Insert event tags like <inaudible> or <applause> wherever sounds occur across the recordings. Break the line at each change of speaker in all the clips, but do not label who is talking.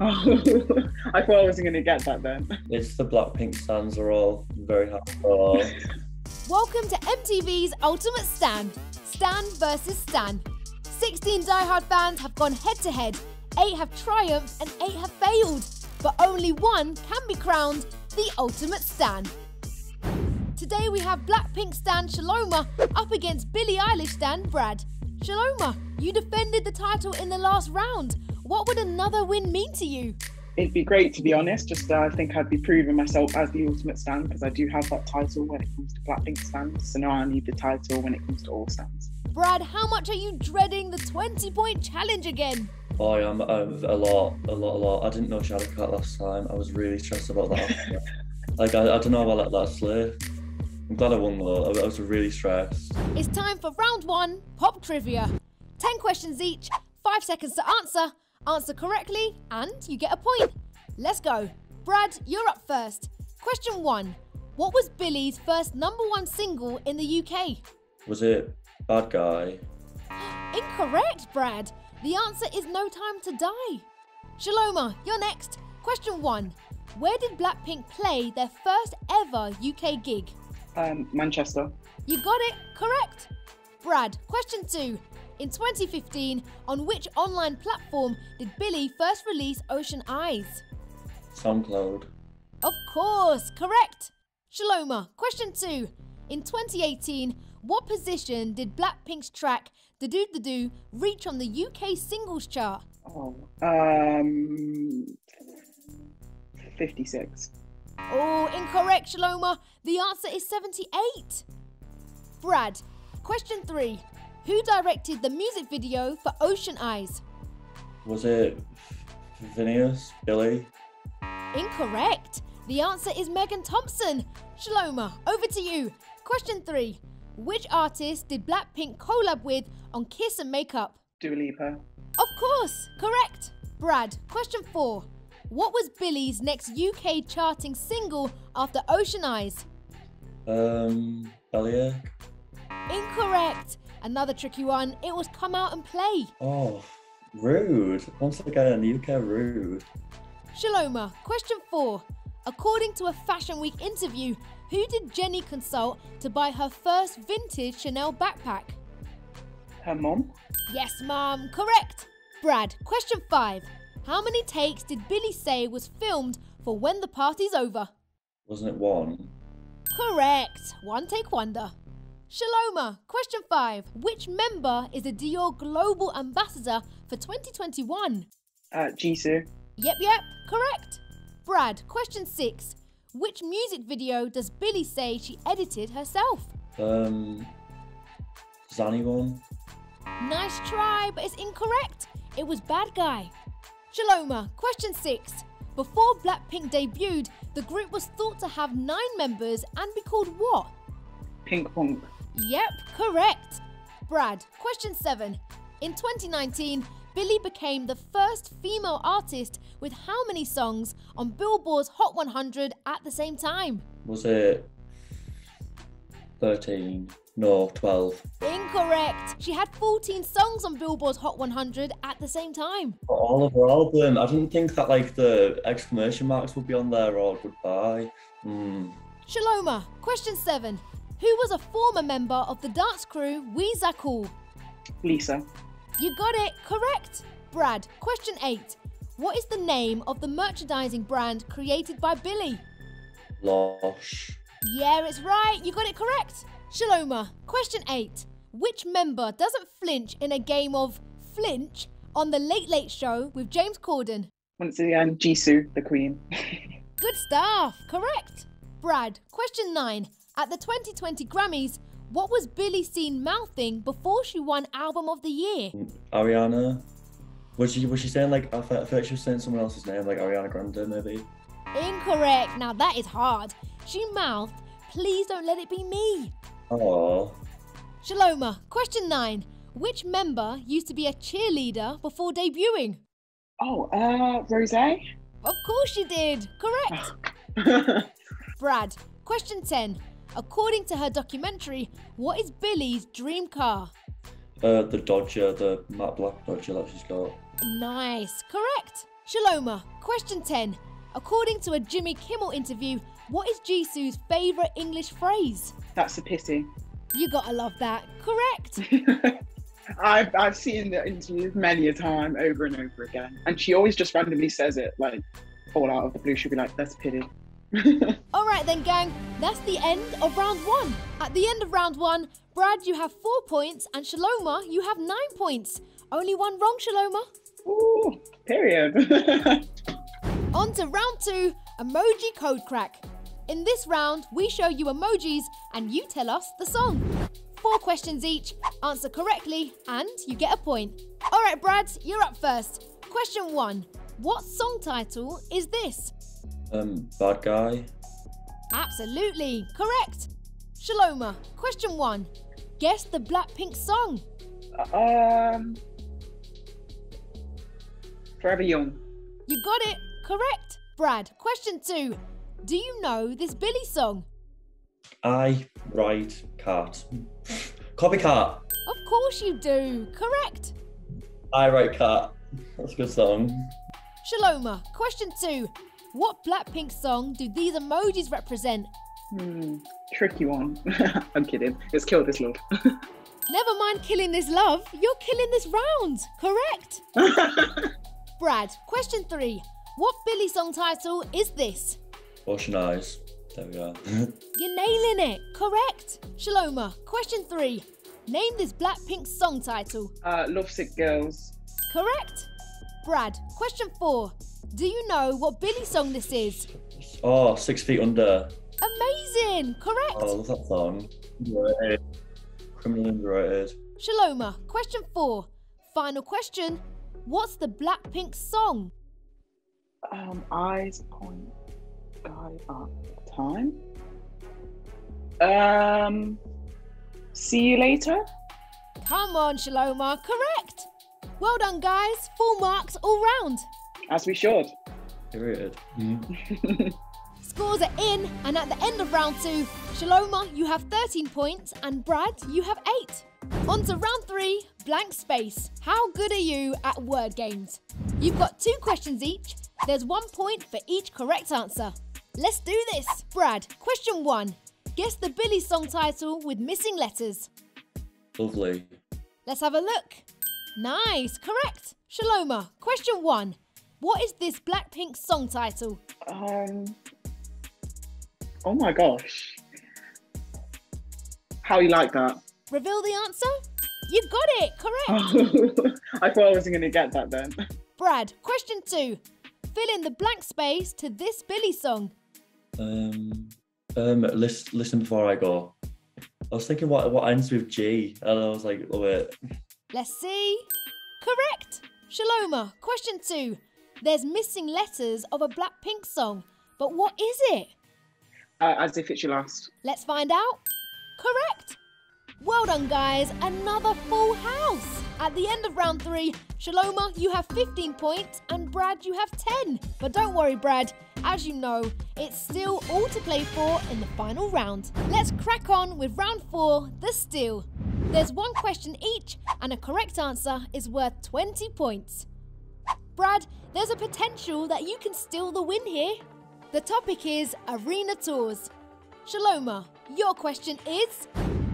Oh, <laughs> I thought I wasn't going to get that then.
It's the Blackpink stands are all very hardcore.
Welcome to MTV's Ultimate Stan. Stan versus Stan. 16 diehard fans have gone head to head, 8 have triumphed, and 8 have failed. But only one can be crowned the Ultimate Stan. Today we have Blackpink Stan Shaloma up against Billie Eilish Stan Brad. Shaloma, you defended the title in the last round. What would another win mean to you?
It'd be great to be honest. Just uh, I think I'd be proving myself as the ultimate stand because I do have that title when it comes to Blackpink stands. So now I need the title when it comes to all stands.
Brad, how much are you dreading the 20 point challenge again?
Oh, yeah, I'm, I'm a lot, a lot, a lot. I didn't know she had a cut last time. I was really stressed about that. <laughs> like, I, I don't know if I let that slip. I'm glad I won though. I, I was really stressed.
It's time for round one pop trivia. 10 questions each, 5 seconds to answer. Answer correctly, and you get a point. Let's go. Brad, you're up first. Question one What was Billie's first number one single in the UK?
Was it Bad Guy?
Incorrect, Brad. The answer is No Time to Die. Shaloma, you're next. Question one Where did Blackpink play their first ever UK gig?
Um, Manchester.
You got it, correct. Brad, question two. In 2015, on which online platform did Billie first release Ocean Eyes?
SoundCloud.
Of course, correct. Shaloma, question two. In 2018, what position did Blackpink's track "DDU-DU DDU-DU" reach on the UK singles chart?
Oh, um, 56.
Oh, incorrect, Shaloma. The answer is 78. Brad, question three. Who directed the music video for Ocean Eyes?
Was it Phineas? Billie?
Incorrect. The answer is Megan Thompson. Shaloma, over to you. Question three. Which artist did Blackpink collab with on Kiss and Makeup?
Dua Lipa.
Of course, correct. Brad, question four. What was Billie's next UK charting single after Ocean Eyes?
Um, Bellyache?
Incorrect. Another tricky one. It was Come Out and Play.
Oh, rude. Once again, the UK rude.
Shaloma, question four. According to a Fashion Week interview, who did Jennie consult to buy her first vintage Chanel backpack?
Her mom.
Yes, mom. correct. Brad, question five. How many takes did Billie say was filmed for When the Party's Over?
Wasn't it one?
Correct. One take wonder. Shaloma, question five. Which member is the Dior Global Ambassador for 2021?
Uh, Jisoo.
Yep, yep, correct. Brad, question six. Which music video does Billie say she edited herself?
Um, Xanny one?
Nice try, but it's incorrect. It was Bad Guy. Shaloma, question six. Before Blackpink debuted, the group was thought to have nine members and be called what?
Pink Punk.
Yep, correct. Brad, question seven. In 2019, Billie became the first female artist with how many songs on Billboard's Hot 100 at the same time?
Was it 13? No, 12.
Incorrect. She had 14 songs on Billboard's Hot 100 at the same time.
All of her album, I didn't think that like the exclamation marks would be on there or goodbye. Hmm.
Shaloma, question seven. Who was a former member of the dance crew We Zaa Cool?
Lisa.
You got it, correct. Brad, question eight. What is the name of the merchandising brand created by Billie?
Blohsh.
Yeah, it's right. You got it correct. Shaloma, question eight. Which member doesn't flinch in a game of flinch on the Late Late Show with James Corden?
Once again, Jisoo, the queen. <laughs>
Good stuff. Correct. Brad, question nine. At the 2020 Grammys, what was Billie seen mouthing before she won Album of the Year?
Ariana. Was she was she saying like I felt, I felt like she was saying someone else's name like Ariana Grande maybe?
Incorrect. Now that is hard. She mouthed, please don't let it be me.
Oh.
Shaloma, question nine. Which member used to be a cheerleader before debuting?
Oh, uh, Rosé.
Of course she did. Correct. <laughs> Brad, question 10. According to her documentary, what is Billie's dream car?
Uh, the Dodger, the matte black Dodger that she's got.
Nice. Correct. Shaloma, question 10. According to a Jimmy Kimmel interview, what is Jisoo's favourite English phrase?
That's a pity.
You gotta love that. Correct. <laughs>
I've I've seen the interviews many a time over and over again, and she always just randomly says it like all out of the blue. She'll be like, "That's a pity." <laughs>
Alright then, gang, that's the end of round one. At the end of round one, Brad, you have four points, and Shaloma, you have nine points. Only one wrong, Shaloma.
Ooh, period. <laughs>
On to round two emoji code crack. In this round, we show you emojis and you tell us the song. Four questions each, answer correctly, and you get a point. Alright, Brad, you're up first. Question one What song title is this?
Um, bad guy.
Absolutely, correct. Shaloma, question one. Guess the Blackpink song.
um, Forever Young.
You got it, correct. Brad, question two. Do you know this Billie song?
I write cat. Copycat.
Of course you do, correct.
I write cat. That's a good song.
Shaloma, question two. What Blackpink song do these emojis represent?
Hmm, tricky one. <laughs> I'm kidding. It's Kill This Love. <laughs>
Never mind killing this love, you're killing this round, correct. <laughs> Brad, question three. What Billie song title is this?
Ocean eyes. There we go.
You're nailing it, correct. Shaloma, question three. Name this Blackpink song title.
uh, Lovesick Girls.
Correct. Brad, question four. Do you know what Billie song this is?
oh, six feet under.
Amazing, correct.
Oh, I love that song. Underrated. Criminally underrated.
Shaloma, question four. Final question. What's the Blackpink song?
Um, eyes point guy up time. Um, see you later.
Come on, Shaloma, correct. Well done, guys. Full marks all round.
As we should.
Period. Mm. <laughs>
Scores are in, and at the end of round two, Shaloma, you have 13 points, and Brad, you have 8. On to round three blank space. How good are you at word games? You've got two questions each. There's one point for each correct answer. Let's do this. Brad, question one. Guess the Billie song title with missing letters.
Lovely.
Let's have a look. Nice, correct. Shaloma, question one. What is this Blackpink song title?
Um. Oh my gosh. How you like that?
Reveal the answer? You got it, correct. <laughs>
I thought I wasn't going to get that then.
Brad, question two. Fill in the blank space to this Billie song.
Um, um, listen, listen before I go. I was thinking what what ends with G, and I was like, oh wait,
Let's see. Correct. Shaloma, question two. There's missing letters of a Blackpink song, but what is it?
Uh, as if it's your last.
Let's find out. Correct. Well done, guys. Another full house. At the end of round three, Shaloma, you have 15 points, and Brad, you have 10. But don't worry, Brad. As you know, it's still all to play for in the final round. Let's crack on with round four, the steal. There's one question each, and a correct answer is worth 20 points. Brad, there's a potential that you can steal the win here. The topic is arena tours. Shaloma, your question is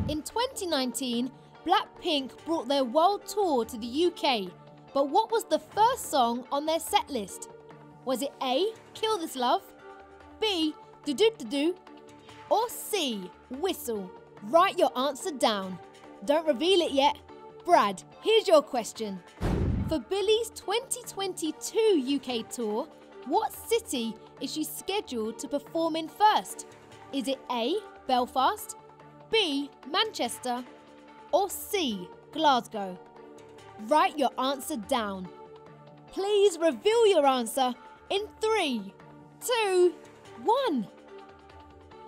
In 2019, Blackpink brought their world tour to the UK, but what was the first song on their set list? Was it A, Kill This Love, B, DDU-DU DDU-DU, or C, Whistle? Write your answer down. Don't reveal it yet. Brad, here's your question. For Billie's 2022 UK tour, what city is she scheduled to perform in first? Is it A, Belfast, B, Manchester, or C, Glasgow? Write your answer down. Please reveal your answer in three, two, one.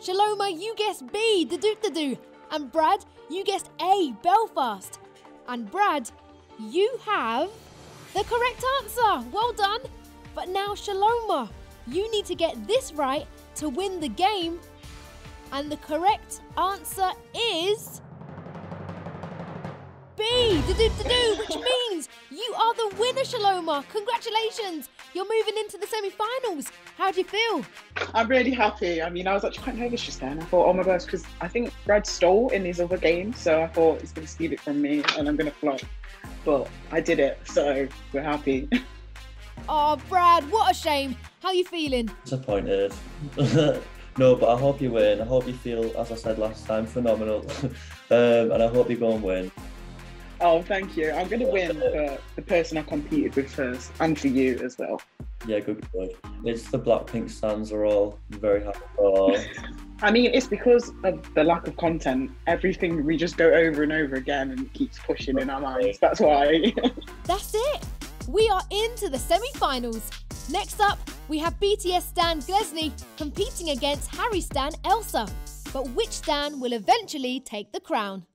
Shaloma, you guessed B, the Duke the and Brad, you guessed A, Belfast. And Brad, you have the correct answer. Well done. But now, Shaloma, you need to get this right to win the game. And the correct answer is B, DDU-DU DDU-DU, which <laughs> means you are the winner, Shaloma. Congratulations. you're moving into the semi-finals. How do you feel?
I'm really happy. I mean, I was actually quite nervous just then. I thought, oh my gosh, because I think Brad stole in his other game, so I thought he's going to steal it from me and I'm going to flop. But I did it, so we're happy. <laughs>
Oh, Brad, what a shame. How are you feeling?
Disappointed. <laughs> no, but I hope you win. I hope you feel, as I said last time, phenomenal. <laughs> um, and I hope you go and win.
Oh, thank you. I'm going to win for the person I competed with first and for you as well.
Yeah, good, good. It's the Blackpink stands are all very happy for.
I mean, it's because of the lack of content. Everything we just go over and over again and keeps pushing in our minds. That's why. <laughs>
That's it. We are into the semi-finals. Next up, we have BTS Stan Glesny competing against Harry Stan Elsa. But which Stan will eventually take the crown?